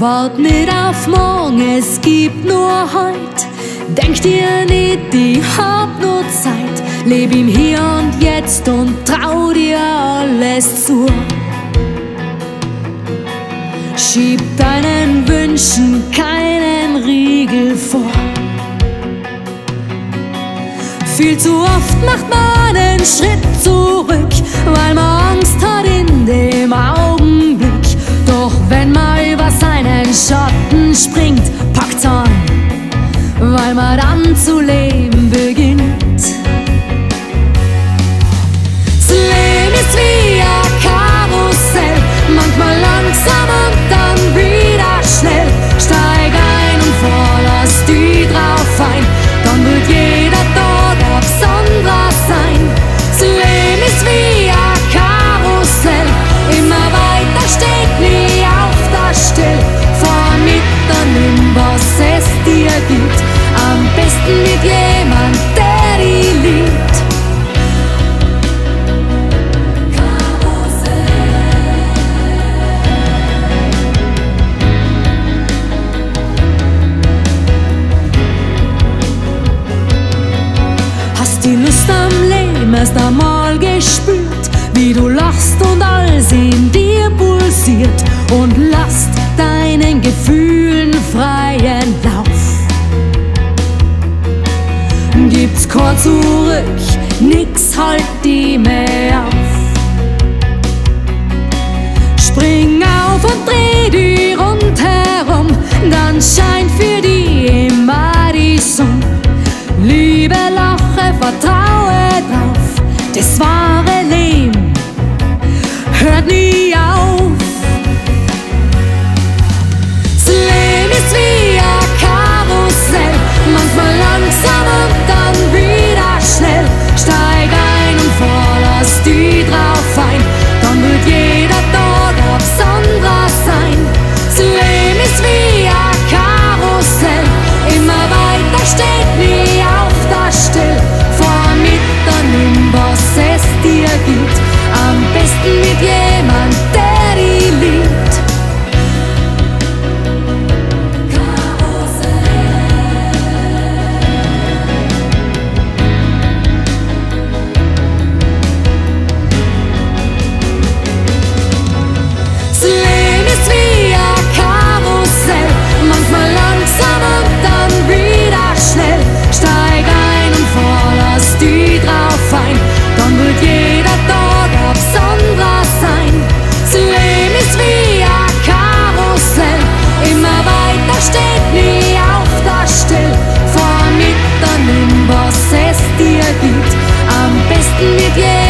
Wart nicht auf morgen, es gibt nur heut. Denk dir nicht, ich hab nur Zeit. Leb im Hier und Jetzt und trau dir alles zu. Schieb deinen Wünschen keinen Riegel vor. Viel zu oft macht man einen Schritt zurück, weil man Angst hat in dem Augenblick. Zu leben beginnt. Mit jemand, der dich liebt. Hast die Lust am Leben erst einmal gespürt, wie du lachst und alles in dir pulsiert und lasst Gibt's kein zurück, nix halt die mehr auf. Spring auf und dreh die rundherum, dann scheint für die immer die Sonne. Liebe, lache, vertraue drauf, das wahre Leben hört nie drauf ein, dann wird jeder niebie